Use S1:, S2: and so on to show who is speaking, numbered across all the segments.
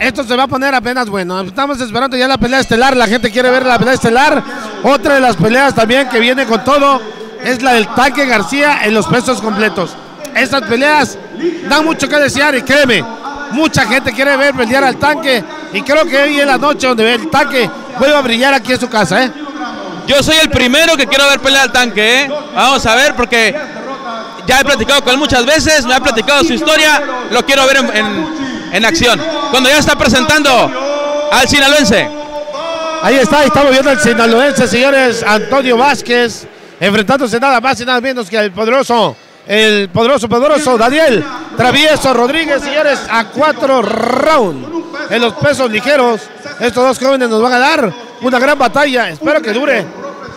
S1: esto se va a poner apenas bueno. Estamos esperando ya la pelea estelar. La gente quiere ver la pelea estelar. Otra de las peleas también que viene con todo es la del tanque García en los pesos completos. Estas peleas dan mucho que desear y créeme, mucha gente quiere ver pelear al tanque y creo que hoy es la noche donde ve el tanque vuelve a brillar aquí en su casa. ¿eh?
S2: Yo soy el primero que quiero ver pelear al tanque. ¿eh? Vamos a ver porque ya he platicado con él muchas veces, me ha platicado su historia, lo quiero ver en, en acción. Cuando ya está presentando al sinaloense.
S1: Ahí está, estamos viendo al sinaloense, señores, Antonio Vázquez, enfrentándose nada más y nada menos que al poderoso, el poderoso, poderoso Daniel Travieso Rodríguez, señores, a cuatro rounds en los pesos ligeros. Estos dos jóvenes nos van a dar una gran batalla. Espero que dure.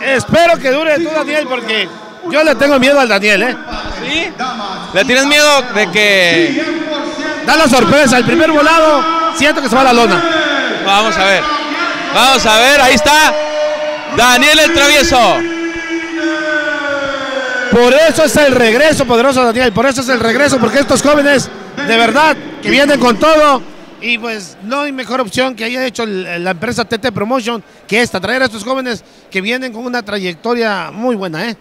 S1: Espero que dure tú, Daniel, porque yo le tengo miedo al Daniel, ¿eh?
S2: ¿Sí? ¿Le tienes miedo de que
S1: Da la sorpresa, el primer volado, siento que se va a la lona.
S2: Vamos a ver. Vamos a ver, ahí está Daniel el Travieso.
S1: Por eso es el regreso, poderoso Daniel. Por eso es el regreso, porque estos jóvenes, de verdad, que vienen con todo. Y pues no hay mejor opción que haya hecho la empresa TT Promotion que esta, traer a estos jóvenes que vienen con una trayectoria muy buena, ¿eh?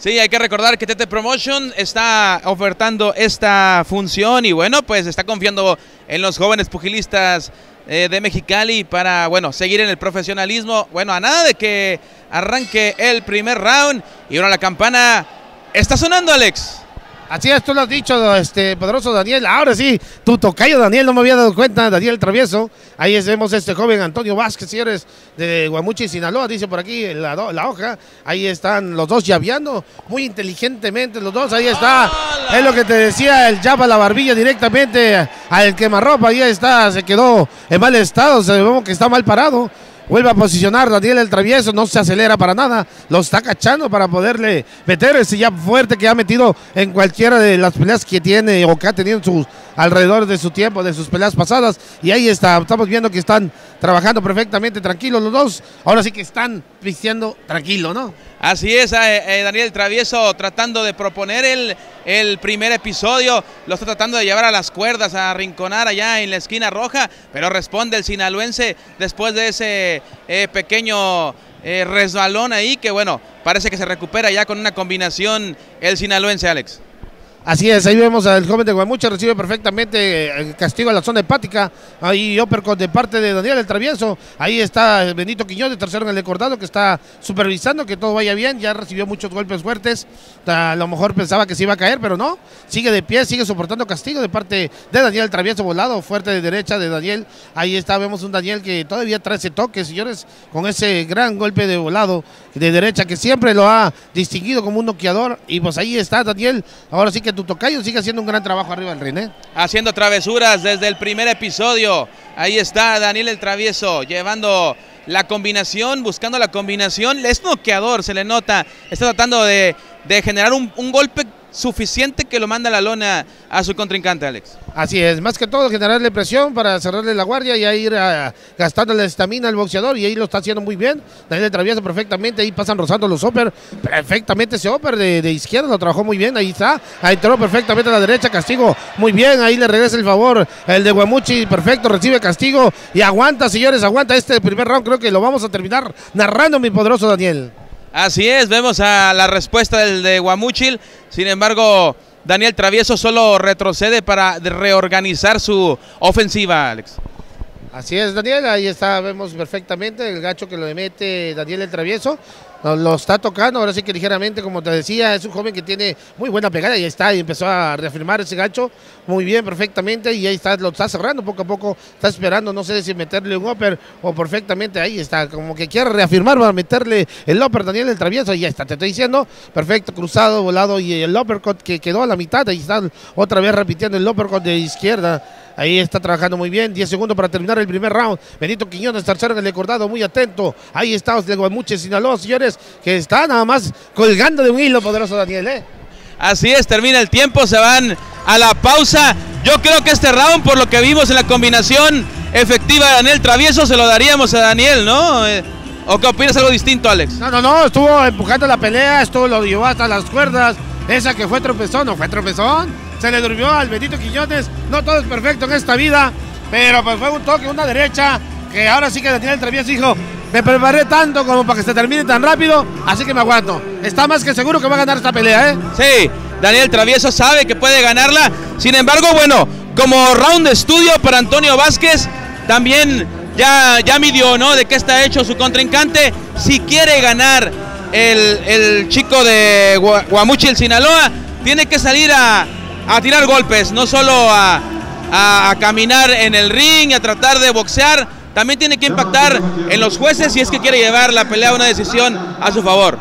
S2: Sí, hay que recordar que TT Promotion está ofertando esta función y bueno, pues está confiando en los jóvenes pugilistas eh, de Mexicali para, bueno, seguir en el profesionalismo. Bueno, a nada de que arranque el primer round y ahora la campana está sonando, Alex.
S1: Así es, tú lo has dicho, este poderoso Daniel. Ahora sí, tu tocayo Daniel, no me había dado cuenta, Daniel Travieso. Ahí es- vemos este joven Antonio Vázquez, señores, de Guamuchi, Sinaloa, dice por aquí la hoja. Ahí están los dos llaveando, muy inteligentemente los dos. Ahí está, es lo que te decía, el jab a la barbilla directamente al quemarropa. Ahí está, se quedó en mal estado, se vemos que está mal parado. Vuelve a posicionar Daniel el travieso, no se acelera para nada, lo está cachando para poderle meter ese jab fuerte que ha metido en cualquiera de las peleas que tiene o que ha tenido en sus alrededor de su tiempo, de sus peleas pasadas. Y ahí está, estamos viendo que están trabajando perfectamente tranquilos los dos. Ahora sí que están pisteando tranquilo, ¿no?
S2: Así es, eh, eh, Daniel Travieso tratando de proponer el, el primer episodio, lo está tratando de llevar a las cuerdas, a arrinconar allá en la esquina roja, pero responde el sinaloense después de ese eh, pequeño resbalón ahí, que bueno, parece que se recupera ya con una combinación el sinaloense, Alex.
S1: Así es, ahí vemos al joven de Guamucha, recibe perfectamente el castigo a la zona hepática. Ahí uppercut de parte de Daniel el Travieso. Ahí está Benito Quiñones, tercero en el decordado, que está supervisando que todo vaya bien. Ya recibió muchos golpes fuertes. A lo mejor pensaba que se iba a caer, pero no. Sigue de pie, sigue soportando castigo de parte de Daniel el Travieso volado, fuerte de derecha de Daniel. Ahí está, vemos un Daniel que todavía trae ese toque, señores, con ese gran golpe de volado de derecha que siempre lo ha distinguido como un noqueador. Y pues ahí está Daniel. Ahora sí que tu tocayo sigue haciendo un gran trabajo arriba del ring, ¿eh?
S2: haciendo travesuras desde el primer episodio. Ahí está Daniel el Travieso llevando la combinación, buscando la combinación. Es noqueador, se le nota. Está tratando de, de generar un, un golpe suficiente que lo manda la lona a su contrincante, Alex.
S1: Así es, más que todo generarle presión para cerrarle la guardia y ahí ir gastando la estamina al boxeador y ahí lo está haciendo muy bien. Daniel atraviesa perfectamente, ahí pasan rozando los upper, perfectamente ese upper de, de izquierda lo trabajó muy bien, ahí está, ahí entró perfectamente a la derecha, castigo muy bien, ahí le regresa el favor el de Guamuchi, perfecto, recibe castigo y aguanta señores, aguanta este primer round, creo que lo vamos a terminar narrando mi poderoso Daniel.
S2: Así es, vemos a la respuesta del de Guamuchil. Sin embargo, Daniel Travieso solo retrocede para reorganizar su ofensiva, Alex.
S1: Así es, Daniel, ahí está, vemos perfectamente el gacho que lo mete Daniel el Travieso. Lo, está tocando, ahora sí que ligeramente, como te decía, es un joven que tiene muy buena pegada y está, y empezó a reafirmar ese gacho muy bien, perfectamente, y ahí está, lo está cerrando poco a poco, está esperando, no sé si meterle un upper o perfectamente ahí está, como que quiere reafirmar para meterle el upper Daniel el Travieso, y ya está, te estoy diciendo, perfecto, cruzado, volado, y el uppercut que quedó a la mitad, ahí está otra vez repitiendo el uppercut de izquierda, Ahí está trabajando muy bien. 10 segundos para terminar el primer round. Benito Quiñones, tercero en el recordado, muy atento. Ahí está de Guamuche, Sinaloa, señores, que está nada más colgando de un hilo poderoso, Daniel. ¿eh?
S2: Así es, termina el tiempo, se van a la pausa. Yo creo que este round, por lo que vimos en la combinación efectiva de Daniel Travieso, se lo daríamos a Daniel, ¿no? Eh, ¿O qué opinas algo distinto, Alex?
S1: No, no, no, estuvo empujando la pelea, estuvo lo llevó hasta las cuerdas. Esa que fue tropezón, no fue tropezón. Se le durmió al Benito Quiñones. No todo es perfecto en esta vida. Pero pues fue un toque, una derecha, que ahora sí que Daniel Travieso dijo, me preparé tanto como para que se termine tan rápido, así que me aguanto. Está más que seguro que va a ganar esta pelea, ¿eh?
S2: Sí, Daniel Travieso sabe que puede ganarla. Sin embargo, bueno, como round de estudio para Antonio Vázquez, también ya, ya midió, ¿no? De qué está hecho su contrincante. Si quiere ganar el, el chico de Guamuchi, el Sinaloa, tiene que salir a, a tirar golpes, no solo a, a, a caminar en el ring, a tratar de boxear. También tiene que impactar en los jueces si es que quiere llevar la pelea a una decisión a su favor.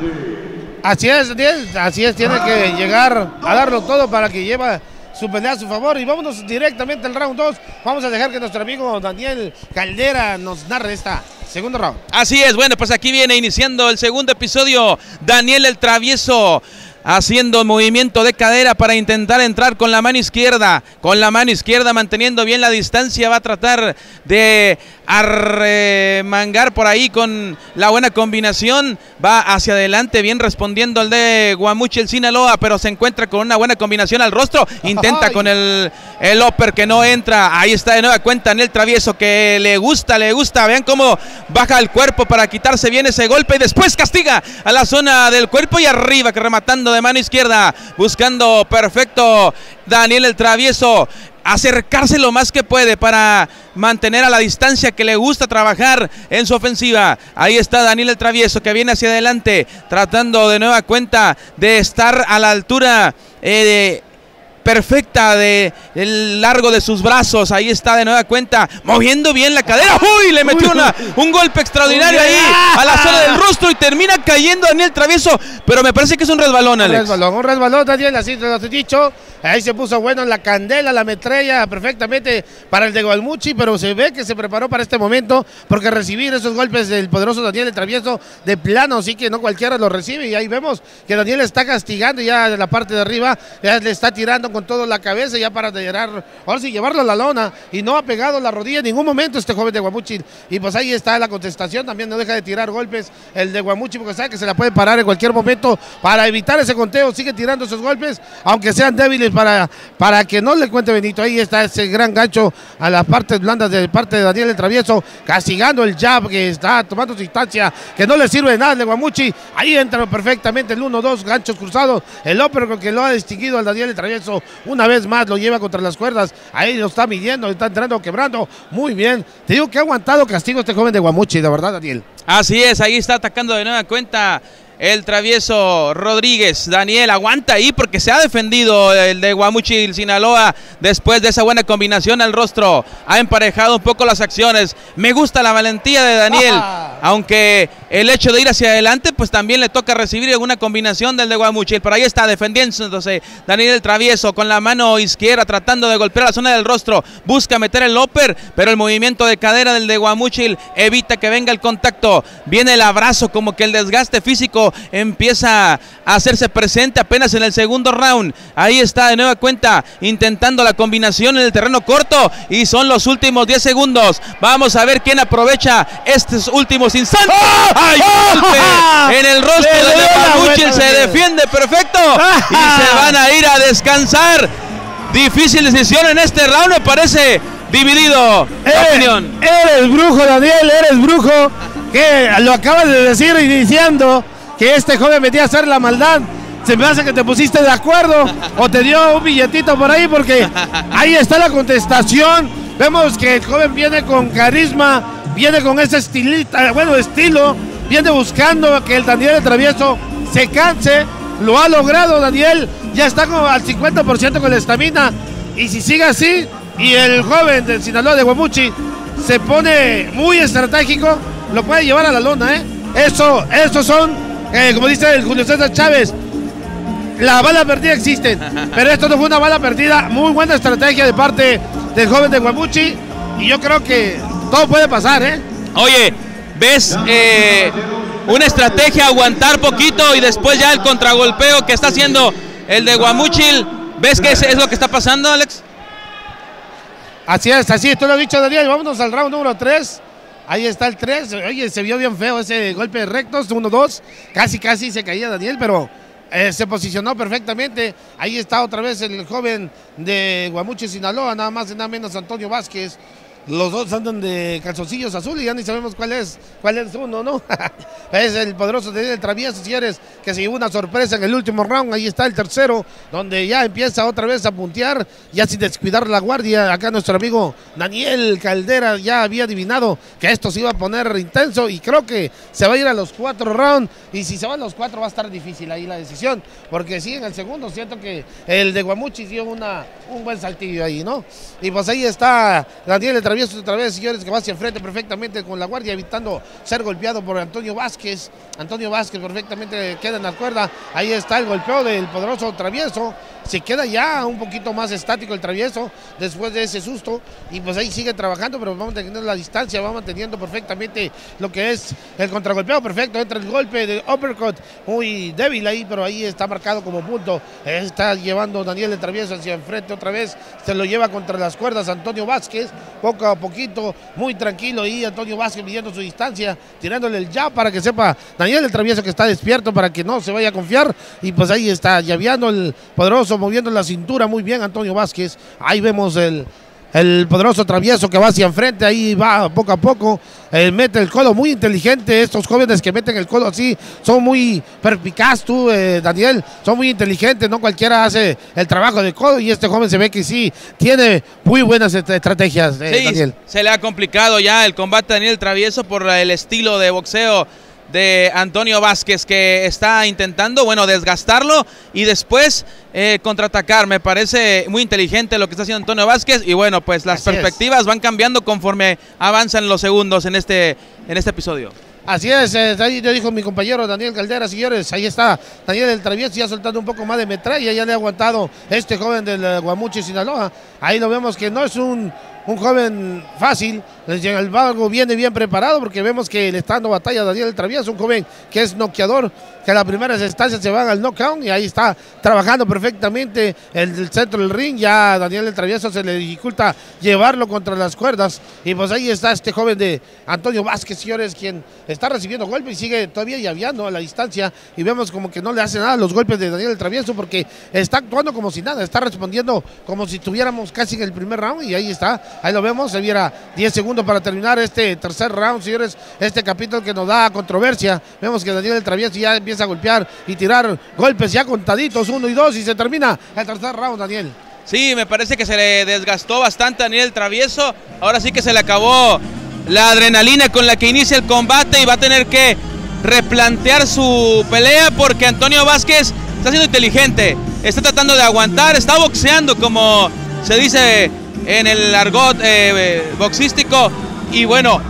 S1: Así es, así es, tiene que llegar a darlo todo para que lleve su pelea a su favor. Y vámonos directamente al round 2. Vamos a dejar que nuestro amigo Daniel Caldera nos narre esta segunda round.
S2: Así es, bueno, pues aquí viene iniciando el segundo episodio. Daniel el Travieso haciendo movimiento de cadera para intentar entrar con la mano izquierda. Con la mano izquierda manteniendo bien la distancia va a tratar de arremangar por ahí con la buena combinación. Va hacia adelante, bien respondiendo el de Guamuchi el Sinaloa, pero se encuentra con una buena combinación al rostro. Intenta
S1: Ay.
S2: con el, el upper que no entra. Ahí está de nueva cuenta en el travieso que le gusta, le gusta. Vean cómo baja el cuerpo para quitarse bien ese golpe y después castiga a la zona del cuerpo y arriba que rematando de mano izquierda, buscando perfecto Daniel el travieso acercarse lo más que puede para mantener a la distancia que le gusta trabajar en su ofensiva. Ahí está Daniel el Travieso que viene hacia adelante, tratando de nueva cuenta de estar a la altura eh, perfecta de el largo de sus brazos. Ahí está de nueva cuenta, moviendo bien la cadera. ¡Uy! Le metió una, un golpe extraordinario ahí a la zona del rostro y termina cayendo Daniel Travieso. Pero me parece que es un resbalón,
S1: Un
S2: Alex.
S1: resbalón, un resbalón, Daniel, así te lo he dicho. Ahí se puso bueno en la candela, la metralla perfectamente para el de Gualmuchi, pero se ve que se preparó para este momento porque recibir esos golpes del poderoso Daniel el Travieso de plano, así que no cualquiera lo recibe. Y ahí vemos que Daniel está castigando ya de la parte de arriba, ya le está tirando con toda la cabeza ya para llegar, ahora sí, llevarlo a la lona y no ha pegado la rodilla en ningún momento este joven de Guamuchi. Y pues ahí está la contestación, también no deja de tirar golpes el de Guamuchi porque sabe que se la puede parar en cualquier momento para evitar ese conteo, sigue tirando esos golpes, aunque sean débiles para, para que no le cuente Benito. Ahí está ese gran gancho a las partes blandas de parte de Daniel el Travieso, castigando el jab que está tomando su instancia, que no le sirve de nada de Guamuchi. Ahí entra perfectamente el 1-2, ganchos cruzados, el upper con que lo ha distinguido al Daniel el Travieso una vez más, lo lleva contra las cuerdas, ahí lo está midiendo, está entrando, quebrando, muy bien. Te digo que ha aguantado castigo este joven de Guamuchi, de verdad, Daniel.
S2: Así es, ahí está atacando de nueva cuenta el travieso Rodríguez. Daniel aguanta ahí porque se ha defendido el de Guamuchi y el Sinaloa después de esa buena combinación al rostro. Ha emparejado un poco las acciones. Me gusta la valentía de Daniel, aunque el hecho de ir hacia adelante, pues también le toca recibir alguna combinación del de Guamuchi. Pero ahí está defendiéndose Daniel el travieso con la mano izquierda tratando de golpear la zona del rostro. Busca meter el upper, pero el movimiento de cadera del de Guamuchil evita que venga el contacto. Viene el abrazo, como que el desgaste físico empieza a hacerse presente apenas en el segundo round. Ahí está de nueva cuenta intentando la combinación en el terreno corto y son los últimos 10 segundos. Vamos a ver quién aprovecha estos últimos instantes. ¡Hay golpe en el rostro
S1: Le
S2: de
S1: vuelta,
S2: Se defiende perfecto y se van a ir a descansar. Difícil decisión en este round, me parece dividido. opinión.
S1: Eres brujo, Daniel, eres brujo. Que lo acabas de decir iniciando que este joven venía a hacer la maldad. Se me hace que te pusiste de acuerdo o te dio un billetito por ahí porque ahí está la contestación. Vemos que el joven viene con carisma, viene con ese estilita, bueno, estilo, viene buscando que el Daniel el Travieso se canse. Lo ha logrado Daniel, ya está como al 50% con la estamina. Y si sigue así, y el joven del Sinaloa de Guamuchi se pone muy estratégico, lo puede llevar a la lona, ¿eh? Eso, esos son, eh, como dice el Julio César Chávez, la bala perdida existe, pero esto no fue una bala perdida, muy buena estrategia de parte del joven de Guamuchi, y yo creo que todo puede pasar, ¿eh?
S2: Oye, ¿ves eh, una estrategia aguantar poquito y después ya el contragolpeo que está haciendo el de Guamuchil? ¿Ves que es, es lo que está pasando, Alex?
S1: Así es, así es, tú lo has dicho, Daniel. Vámonos al round número 3. Ahí está el 3. Oye, se vio bien feo ese golpe de rectos, 1-2. Casi, casi se caía Daniel, pero eh, se posicionó perfectamente. Ahí está otra vez el joven de Guamuchi, Sinaloa, nada más y nada menos Antonio Vázquez. Los dos andan de calzoncillos azul y ya ni sabemos cuál es, cuál es uno, ¿no? es el poderoso de el travieso, señores, que se llevó una sorpresa en el último round. Ahí está el tercero, donde ya empieza otra vez a puntear, ya sin descuidar la guardia. Acá nuestro amigo Daniel Caldera ya había adivinado que esto se iba a poner intenso y creo que se va a ir a los cuatro rounds. Y si se van los cuatro va a estar difícil ahí la decisión, porque sí, en el segundo siento que el de Guamuchi dio una, un buen saltillo ahí, ¿no? Y pues ahí está Daniel el travieso otra vez, señores, que va hacia enfrente perfectamente con la guardia, evitando ser golpeado por Antonio Vázquez. Antonio Vázquez perfectamente queda en la cuerda. Ahí está el golpeo del poderoso travieso. Se queda ya un poquito más estático el travieso después de ese susto. Y pues ahí sigue trabajando, pero vamos manteniendo la distancia, va manteniendo perfectamente lo que es el contragolpeo perfecto. Entra el golpe de uppercut muy débil ahí, pero ahí está marcado como punto. Está llevando Daniel el travieso hacia enfrente otra vez. Se lo lleva contra las cuerdas Antonio Vázquez. Poco a poquito, muy tranquilo y Antonio Vázquez midiendo su distancia, tirándole el ya para que sepa Daniel el travieso que está despierto para que no se vaya a confiar. Y pues ahí está llaveando el poderoso, moviendo la cintura. Muy bien Antonio Vázquez. Ahí vemos el, el poderoso travieso que va hacia enfrente, ahí va poco a poco, eh, mete el codo. Muy inteligente, estos jóvenes que meten el codo así, son muy perpicaz tú, eh, Daniel, son muy inteligentes, no cualquiera hace el trabajo de codo. Y este joven se ve que sí, tiene muy buenas estrategias,
S2: eh, Daniel. Se le ha complicado ya el combate a Daniel Travieso por el estilo de boxeo de Antonio Vázquez que está intentando, bueno, desgastarlo y después eh, contraatacar. Me parece muy inteligente lo que está haciendo Antonio Vázquez y bueno, pues las perspectivas van cambiando conforme avanzan los segundos en este, en este episodio.
S1: Así es, eh, ahí yo dijo mi compañero Daniel Caldera, señores, ahí está Daniel del Travieso ya soltando un poco más de metralla, ya le ha aguantado este joven del eh, Guamuchi Sinaloa. Ahí lo vemos que no es un un joven fácil, el vago viene bien preparado porque vemos que le está dando batalla a Daniel Travieso, un joven que es noqueador, que a las primeras instancias se van al knockout y ahí está trabajando perfectamente el, centro del ring, ya Daniel el Travieso se le dificulta llevarlo contra las cuerdas y pues ahí está este joven de Antonio Vázquez, señores, quien está recibiendo golpes y sigue todavía llaveando a la distancia y vemos como que no le hace nada los golpes de Daniel el Travieso porque está actuando como si nada, está respondiendo como si estuviéramos casi en el primer round y ahí está Ahí lo vemos, se viera 10 segundos para terminar este tercer round, señores. Este capítulo que nos da controversia. Vemos que Daniel el Travieso ya empieza a golpear y tirar golpes ya contaditos, uno y dos, y se termina el tercer round, Daniel.
S2: Sí, me parece que se le desgastó bastante a Daniel el Travieso. Ahora sí que se le acabó la adrenalina con la que inicia el combate y va a tener que replantear su pelea porque Antonio Vázquez está siendo inteligente, está tratando de aguantar, está boxeando como se dice en el argot eh, eh, boxístico. Y bueno,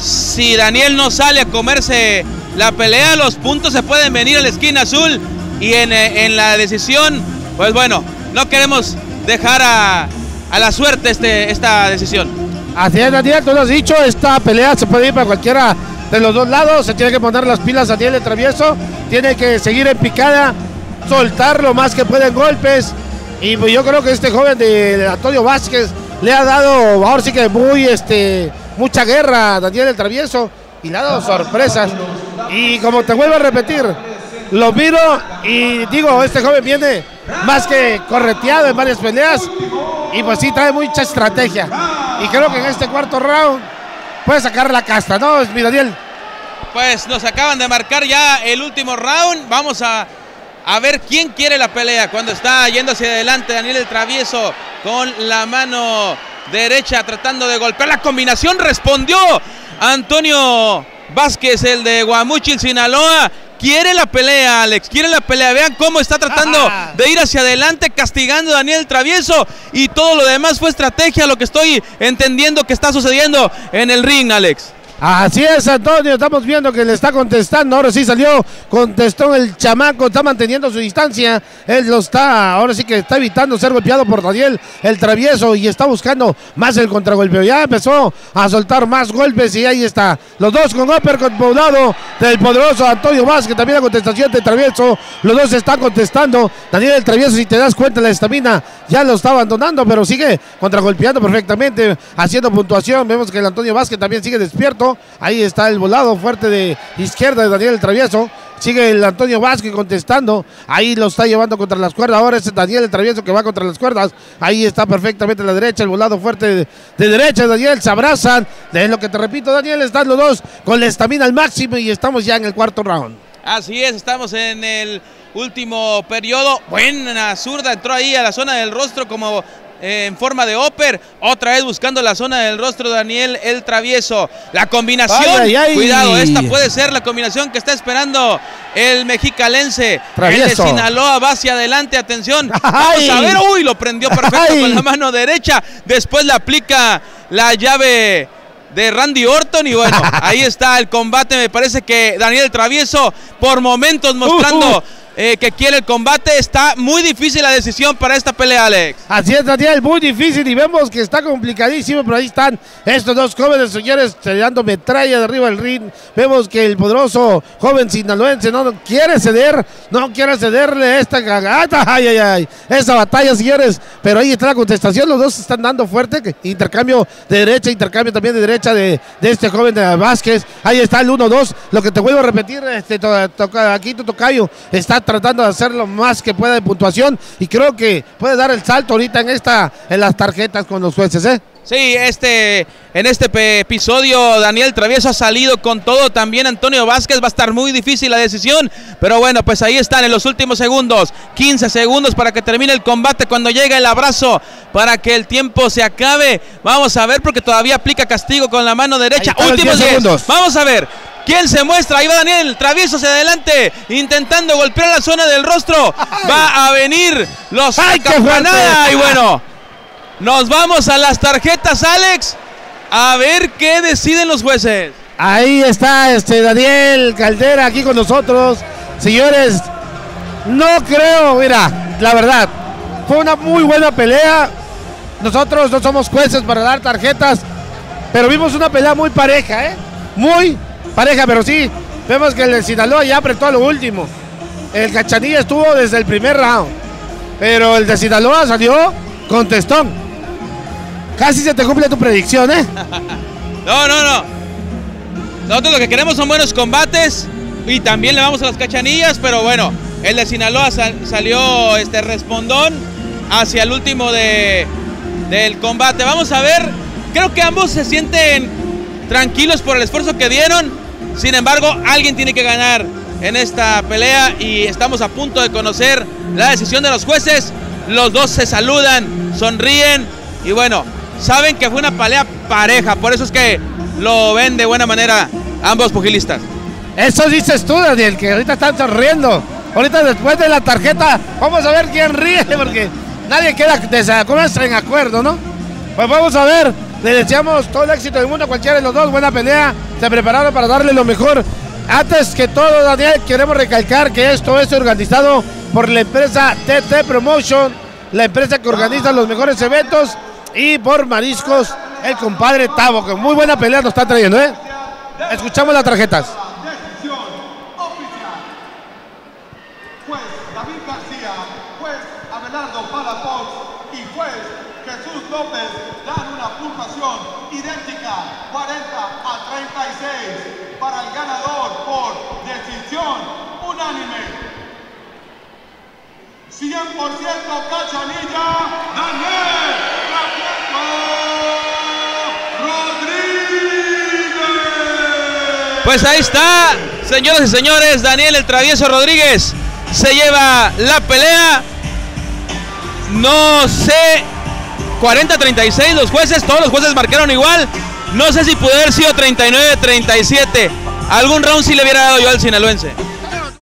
S2: si Daniel no sale a comerse la pelea, los puntos se pueden venir a la esquina azul. Y en, eh, la decisión, pues bueno, no queremos dejar a, la suerte este, esta decisión.
S1: Así es, Daniel, tú lo has dicho, esta pelea se puede ir para cualquiera de los dos lados, se tiene que poner las pilas a Daniel de Travieso, tiene que seguir en picada, soltar lo más que pueden golpes, y pues yo creo que este joven de Antonio Vázquez le ha dado, ahora sí que muy, este, mucha guerra a Daniel el Travieso y le ha dado sorpresas. Y como te vuelvo a repetir, lo miro y digo, este joven viene más que correteado en varias peleas y pues sí trae mucha estrategia. Y creo que en este cuarto round puede sacar la casta, ¿no? Mi Daniel.
S2: Pues nos acaban de marcar ya el último round. Vamos a a ver quién quiere la pelea cuando está yendo hacia adelante Daniel el Travieso con la mano derecha tratando de golpear la combinación. Respondió Antonio Vázquez, el de Guamuchil, Sinaloa. Quiere la pelea, Alex, quiere la pelea. Vean cómo está tratando de ir hacia adelante, castigando a Daniel Travieso. Y todo lo demás fue estrategia, lo que estoy entendiendo que está sucediendo en el ring, Alex.
S1: Así es, Antonio, estamos viendo que le está contestando. Ahora sí salió, contestó el chamaco, está manteniendo su distancia. Él lo está, ahora sí que está evitando ser golpeado por Daniel, el travieso, y está buscando más el contragolpeo. Ya empezó a soltar más golpes y ahí está. Los dos con uppercut poblado del poderoso Antonio Vázquez, también la contestación de travieso. Los dos están contestando. Daniel el travieso, si te das cuenta, la estamina ya lo está abandonando, pero sigue contragolpeando perfectamente, haciendo puntuación. Vemos que el Antonio Vázquez también sigue despierto. Ahí está el volado fuerte de izquierda de Daniel el Travieso. Sigue el Antonio Vázquez contestando. Ahí lo está llevando contra las cuerdas. Ahora es Daniel el travieso que va contra las cuerdas. Ahí está perfectamente la derecha, el volado fuerte de, de derecha. Daniel se abrazan. Es lo que te repito, Daniel. Están los dos con la estamina al máximo y estamos ya en el cuarto round.
S2: Así es, estamos en el último periodo. Buena zurda, entró ahí a la zona del rostro como en forma de Oper. Otra vez buscando la zona del rostro de Daniel el travieso. La combinación.
S1: Ay, ay, ay.
S2: Cuidado, esta puede ser la combinación que está esperando el mexicalense.
S1: Travieso.
S2: El de Sinaloa va hacia adelante. Atención. Vamos a ver. Uy, lo prendió perfecto con la mano derecha. Después le aplica la llave de Randy Orton y bueno, ahí está el combate. Me parece que Daniel Travieso por momentos mostrando
S1: Uh,
S2: eh, que quiere el combate. Está muy difícil la decisión para esta pelea, Alex.
S1: Así es, Daniel, muy difícil y vemos que está complicadísimo, pero ahí están estos dos jóvenes señores dando metralla de arriba del ring. Vemos que el poderoso joven sinaloense no quiere ceder, no quiere cederle esta cagata, ay, ay, ay, esa batalla, señores. Pero ahí está la contestación, los dos están dando fuerte, intercambio de derecha, intercambio también de derecha de, de este joven de Vázquez. Ahí está el 1-2, lo que te vuelvo a repetir, este, to- aquí tu tocayo está tratando de hacer lo más que pueda de puntuación y creo que puede dar el salto ahorita en esta en las tarjetas con los jueces, ¿eh?
S2: Sí, este, en este episodio Daniel Travieso ha salido con todo. También Antonio Vázquez va a estar muy difícil la decisión. Pero bueno, pues ahí están en los últimos segundos. 15 segundos para que termine el combate. Cuando llega el abrazo para que el tiempo se acabe. Vamos a ver porque todavía aplica castigo con la mano derecha. Últimos
S1: 10
S2: 10
S1: segundos.
S2: Vamos a ver. ¿Quién se muestra? Ahí va Daniel, travieso hacia adelante, intentando golpear la zona del rostro. Va a venir los
S1: ¡Ay, qué
S2: campanada. Y bueno, nos vamos a las tarjetas, Alex. A ver qué deciden los jueces.
S1: Ahí está este Daniel Caldera aquí con nosotros. Señores, no creo, mira, la verdad, fue una muy buena pelea. Nosotros no somos jueces para dar tarjetas, pero vimos una pelea muy pareja, ¿eh? Muy pareja, pero sí, vemos que el de Sinaloa ya apretó a lo último. El Cachanilla estuvo desde el primer round, pero el de Sinaloa salió con testón. Casi se te cumple tu predicción, ¿eh?
S2: No, no, no. Nosotros lo que queremos son buenos combates y también le vamos a las cachanillas, pero bueno, el de Sinaloa sal- salió este respondón hacia el último de, del combate. Vamos a ver, creo que ambos se sienten tranquilos por el esfuerzo que dieron. Sin embargo, alguien tiene que ganar en esta pelea y estamos a punto de conocer la decisión de los jueces. Los dos se saludan, sonríen y bueno, saben que fue una pelea pareja, por eso es que lo ven de buena manera ambos pugilistas.
S1: Eso dices tú, Daniel, que ahorita están sonriendo. Ahorita después de la tarjeta, vamos a ver quién ríe, porque nadie queda desa- ¿cómo es? en acuerdo, ¿no? Pues vamos a ver. Le deseamos todo el éxito del mundo cualquiera de los dos. Buena pelea. Se prepararon para darle lo mejor. Antes que todo, Daniel, queremos recalcar que esto es organizado por la empresa TT Promotion, la empresa que organiza los mejores eventos, y por Mariscos, el compadre Tavo, que muy buena pelea nos está trayendo, ¿eh? Escuchamos las tarjetas.
S3: 40 a 36, para el ganador por decisión unánime. 100% cachanilla, Daniel Rodríguez.
S2: Pues ahí está, señoras y señores, Daniel el Travieso Rodríguez se lleva la pelea. No sé, 40-36 los jueces, todos los jueces marcaron igual. No sé si pudo haber sido 39-37. Algún round sí le hubiera dado yo al sinaloense.